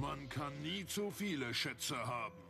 Man kann nie zu viele Schätze haben.